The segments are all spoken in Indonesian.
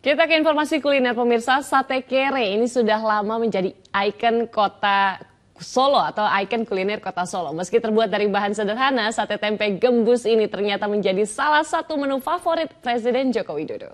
Kita ke informasi kuliner pemirsa, sate kere ini sudah lama menjadi ikon kota Solo atau ikon kuliner kota Solo. Meski terbuat dari bahan sederhana, sate tempe gembus ini ternyata menjadi salah satu menu favorit Presiden Joko Widodo.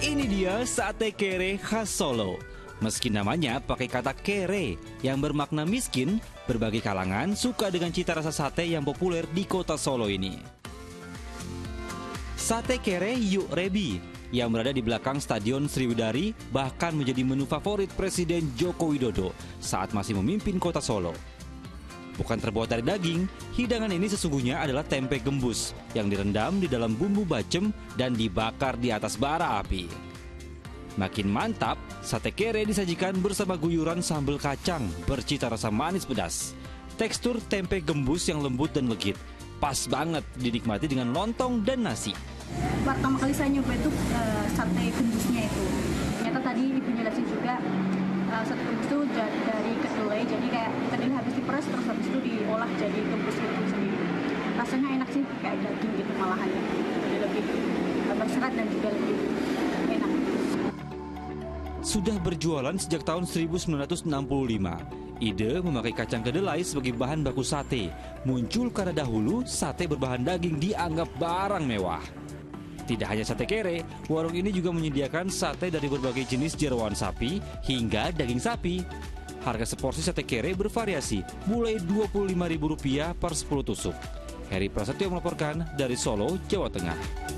Ini dia sate kere khas Solo. Meski namanya pakai kata kere yang bermakna miskin, berbagai kalangan suka dengan cita rasa sate yang populer di kota Solo ini. Sate kere Yuk Rebi yang berada di belakang Stadion Sriwidari bahkan menjadi menu favorit Presiden Joko Widodo saat masih memimpin kota Solo. Bukan terbuat dari daging, hidangan ini sesungguhnya adalah tempe gembus yang direndam di dalam bumbu bacem dan dibakar di atas bara api. Makin mantap, sate kere disajikan bersama guyuran sambal kacang bercita rasa manis pedas. Tekstur tempe gembus yang lembut dan legit, pas banget dinikmati dengan lontong dan nasi. Pertama kali saya nyoba itu uh, sate gembusnya itu. Ternyata tadi ibu jelasin juga uh, sate gembus itu dari kedelai, jadi kayak kedelai habis diperas terus habis itu diolah jadi gembus itu sendiri. Rasanya enak sih, kayak daging gitu malahan. Jadi lebih berserat dan Sudah berjualan sejak tahun 1965. Ide memakai kacang kedelai sebagai bahan baku sate muncul karena dahulu sate berbahan daging dianggap barang mewah. Tidak hanya sate kere, warung ini juga menyediakan sate dari berbagai jenis jeroan sapi hingga daging sapi. Harga seporsi sate kere bervariasi, mulai Rp25.000 per 10 tusuk. Heri Prasetyo melaporkan dari Solo, Jawa Tengah.